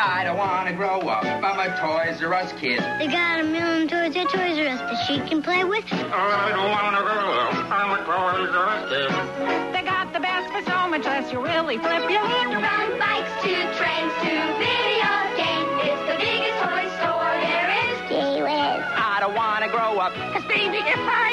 I don't want to grow up. I'm a Toys R Us kid. They got a million toys at Toys R Us that she can play with. Oh, I don't want to grow up. I'm a Toys R Us kid. They got the best for so much less you really flip your head. From bikes to trains to video games, it's the biggest toy store there is. Gee whiz. I don't want to grow up. Cause baby, if I